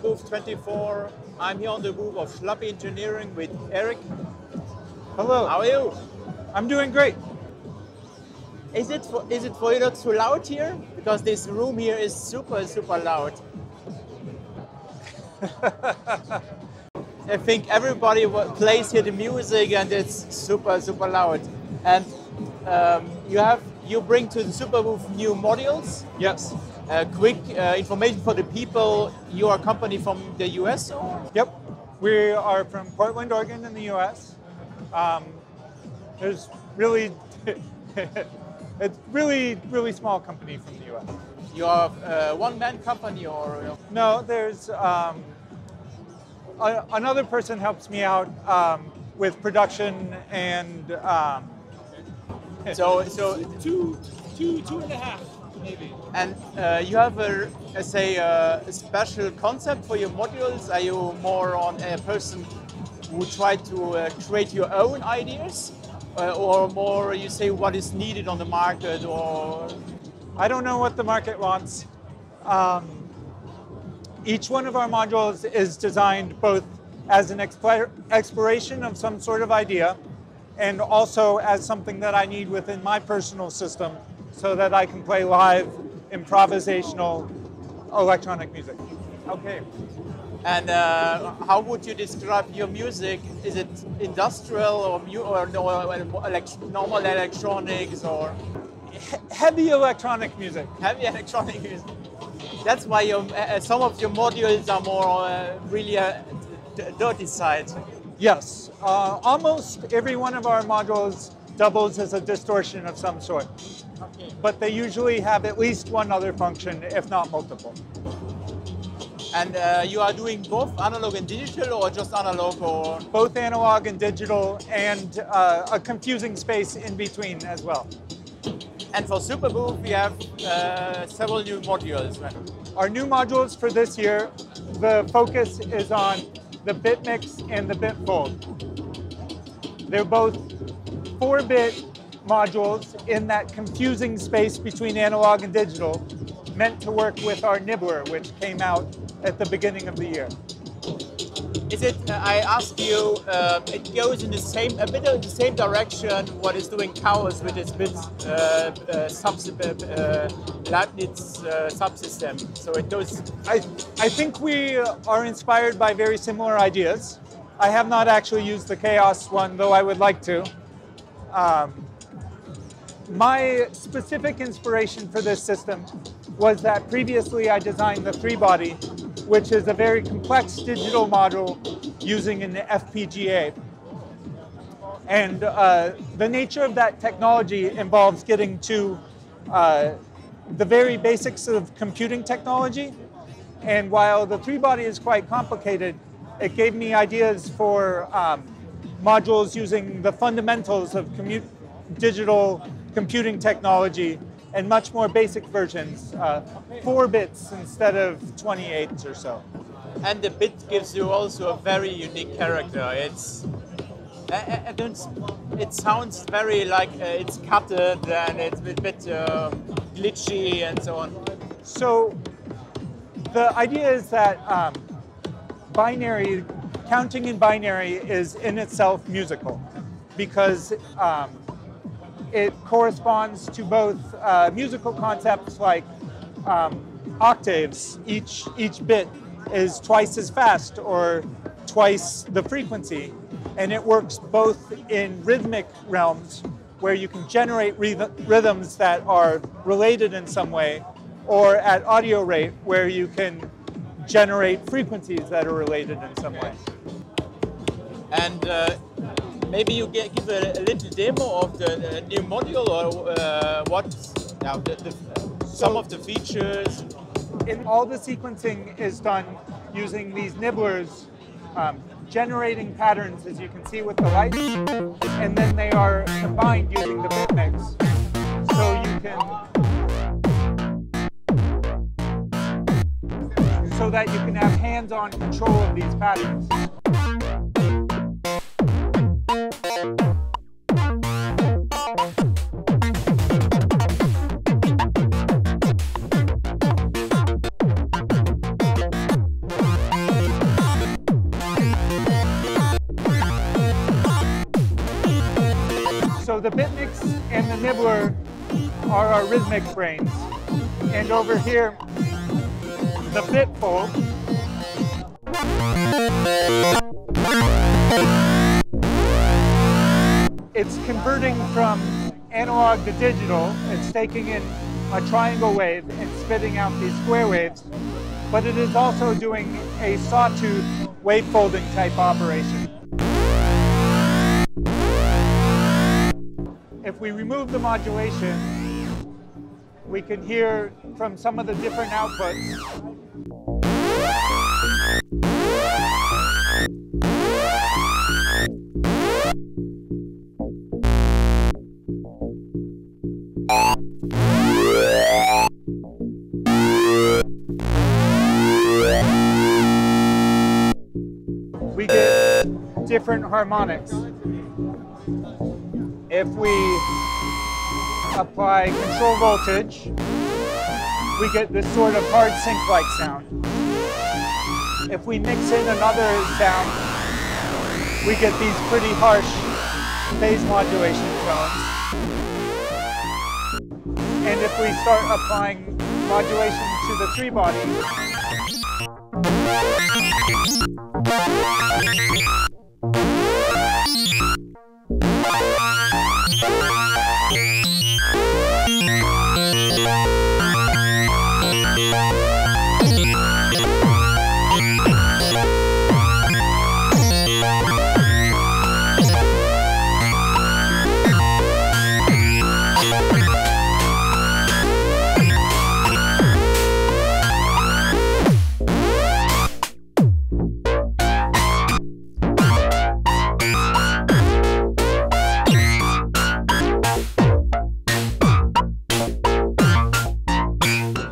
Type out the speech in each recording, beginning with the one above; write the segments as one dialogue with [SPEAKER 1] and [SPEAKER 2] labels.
[SPEAKER 1] Superbooth 24. I'm here on the booth of Schlappi Engineering with Eric.
[SPEAKER 2] Hello.
[SPEAKER 1] How are you?
[SPEAKER 2] I'm doing great.
[SPEAKER 1] Is it for, is it for you not too loud here? Because this room here is super super loud. I think everybody plays here the music and it's super super loud. And um, you have you bring to the Superbooth new modules.
[SPEAKER 2] Yes.
[SPEAKER 1] Uh, quick uh, information for the people. You are a company from the US or?
[SPEAKER 2] Yep. We are from Portland, Oregon, in the U.S. Um, there's really, it's really, really small company from the U.S.
[SPEAKER 1] You are a one-man company or?
[SPEAKER 2] No, there's um, a, another person helps me out um, with production and um,
[SPEAKER 1] So so
[SPEAKER 3] two, two, two and a half, maybe.
[SPEAKER 1] And uh, you have a, a say uh, a special concept for your modules. Are you more on a person who try to uh, create your own ideas, uh, or more you say what is needed on the market, or
[SPEAKER 2] I don't know what the market wants. Um, each one of our modules is designed both as an exploration of some sort of idea and also as something that I need within my personal system so that I can play live improvisational electronic music.
[SPEAKER 1] okay. And uh, how would you describe your music? Is it industrial or, mu- or no, elect- normal electronics or
[SPEAKER 2] He- heavy electronic music.
[SPEAKER 1] heavy electronic music? That's why your, uh, some of your modules are more uh, really uh, d- dirty side.
[SPEAKER 2] Yes, uh, almost every one of our modules doubles as a distortion of some sort. But they usually have at least one other function, if not multiple.
[SPEAKER 1] And uh, you are doing both analog and digital, or just analog, or
[SPEAKER 2] Both analog and digital, and uh, a confusing space in between as well.
[SPEAKER 1] and for Superbooth we have uh, several new modules. Right?
[SPEAKER 2] Our new modules for this year, the focus is on the bit mix and the bit fold. They're both 4-bit modules in that confusing space between analog and digital, meant to work with our Nibbler, which came out at the beginning of the year.
[SPEAKER 1] Is it? Uh, I ask you. Uh, it goes in the same, a bit of the same direction. What is doing Xaoc with its bit uh, uh, subs- uh, Leibniz uh, subsystem? So it goes.
[SPEAKER 2] I, I think we are inspired by very similar ideas. I have not actually used the Xaoc one, though I would like to. Um, my specific inspiration for this system was that previously I designed the three body, which is a very complex digital model using an FPGA. And uh, the nature of that technology involves getting to uh, the very basics of computing technology. And while the three body is quite complicated, it gave me ideas for um, modules using the fundamentals of digital computing technology and much more basic versions, uh, four bits instead of 28 or so.
[SPEAKER 1] And the bit gives you also a very unique character. It's. I- I- don't, it sounds very like uh, it's cutted and it's a bit um, glitchy and so on.
[SPEAKER 2] So the idea is that um, binary, counting in binary is in itself musical because um, it corresponds to both uh, musical concepts like um, octaves. Each, each bit is twice as fast or twice the frequency. And it works both in rhythmic realms where you can generate rhyth- rhythms that are related in some way, or at audio rate where you can generate frequencies that are related in some way.
[SPEAKER 1] And uh, maybe you get, give a, a little demo of the new module or uh, what now the, the, some
[SPEAKER 2] So-
[SPEAKER 1] of the features.
[SPEAKER 2] And all the sequencing is done using these nibblers, um, generating patterns as you can see with the lights, and then they are combined using the bit mix. So you can, so that you can have hands-on control of these patterns. Are our rhythmic brains. And over here, the fold. It's converting from analog to digital. It's taking in a triangle wave and spitting out these square waves, but it is also doing a sawtooth wave folding type operation. If we remove the modulation, we can hear from some of the different outputs we get different harmonics. If we apply control voltage, we get this sort of hard sync-like sound. If we mix in another sound, we get these pretty harsh phase modulation tones. And if we start applying modulation to the three body,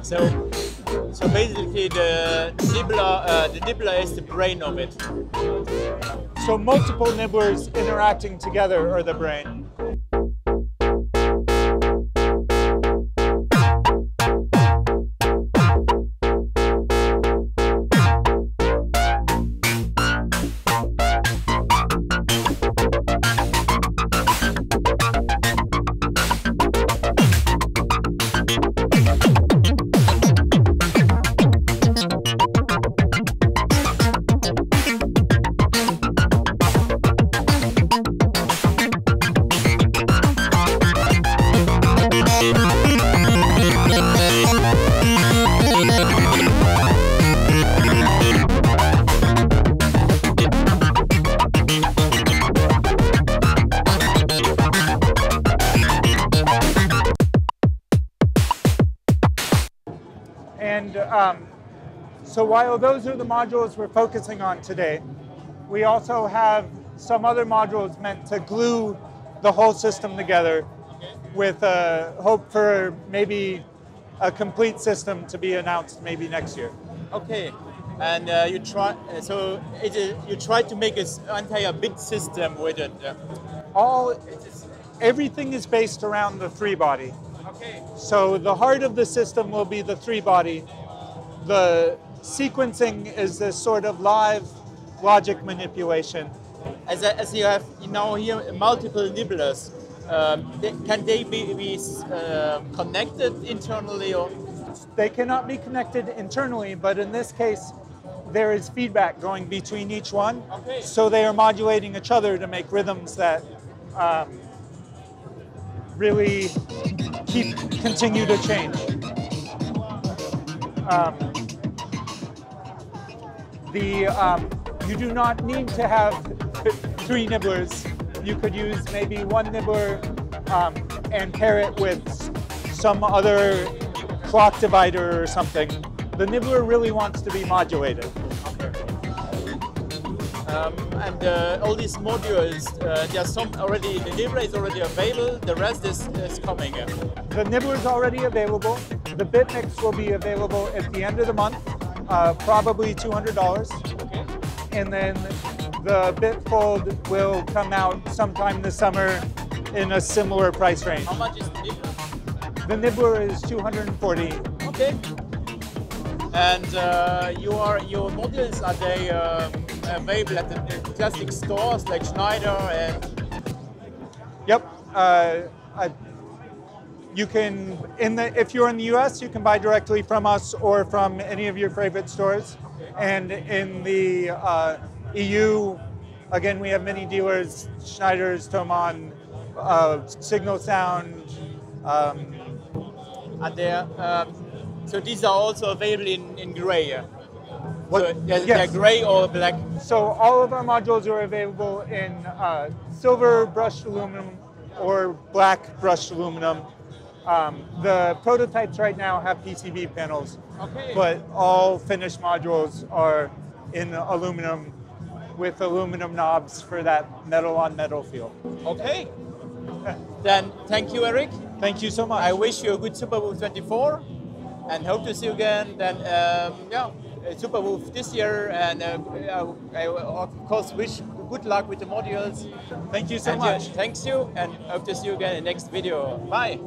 [SPEAKER 1] So, so basically the nibbler, uh, the nibbler is the brain of it.
[SPEAKER 2] so multiple nibblers interacting together are the brain. So while those are the modules we're focusing on today, we also have some other modules meant to glue the whole system together with a hope for maybe a complete system to be announced maybe next year.
[SPEAKER 1] Okay, and uh, you try. So it you try to make an entire big system with it.
[SPEAKER 2] All, everything is based around the three body.
[SPEAKER 1] okay.
[SPEAKER 2] So the heart of the system will be the three body. The sequencing is this sort of live logic manipulation.
[SPEAKER 1] As, a, as you have now here multiple nibblers, um, they, can they be, be uh, connected internally or?
[SPEAKER 2] They cannot be connected internally, but in this case, there is feedback going between each one.
[SPEAKER 1] Okay.
[SPEAKER 2] So they are modulating each other to make rhythms that um, really keep continue to change. Um, the um, you do not need to have three nibblers. You could use maybe one nibbler um, and pair it with some other clock divider or something. The nibbler really wants to be modulated.
[SPEAKER 1] Um, and uh, all these modules, uh, there are some already, the nibbler is already available, the rest is, is coming.
[SPEAKER 2] The nibbler is already available. The bit mix will be available at the end of the month, uh, probably $200.
[SPEAKER 1] Okay.
[SPEAKER 2] And then the bit fold will come out sometime this summer in a similar price range.
[SPEAKER 1] How much is the nibbler?
[SPEAKER 2] The nibbler is 240.
[SPEAKER 1] Okay. And uh, your your modules are they um, available at the the classic stores like Schneider and
[SPEAKER 2] Yep. Uh, I, you can in the if you're in the U.S. you can buy directly from us or from any of your favorite stores, and in the uh, EU, again we have many dealers: Schneider's, Thomann, uh, Signal Sound. Um,
[SPEAKER 1] And they're, um, so these are also available in, in gray.
[SPEAKER 2] What-
[SPEAKER 1] So
[SPEAKER 2] yes.
[SPEAKER 1] they're gray or black.
[SPEAKER 2] So all of our modules are available in uh, silver brushed aluminum or black brushed aluminum. Um, the prototypes right now have PCB panels,
[SPEAKER 1] Okay.
[SPEAKER 2] but all finished modules are in aluminum with aluminum knobs for that metal on metal feel.
[SPEAKER 1] Okay. then thank you, Eric.
[SPEAKER 2] Thank you so much.
[SPEAKER 1] I wish you a good Super Booth 24 and hope to see you again. Then, um, yeah, Super Booth this year. And uh, I, I, of course, wish good luck with the modules.
[SPEAKER 2] Thank you so
[SPEAKER 1] and
[SPEAKER 2] much.
[SPEAKER 1] thanks you, and hope to see you again in the next video. Bye.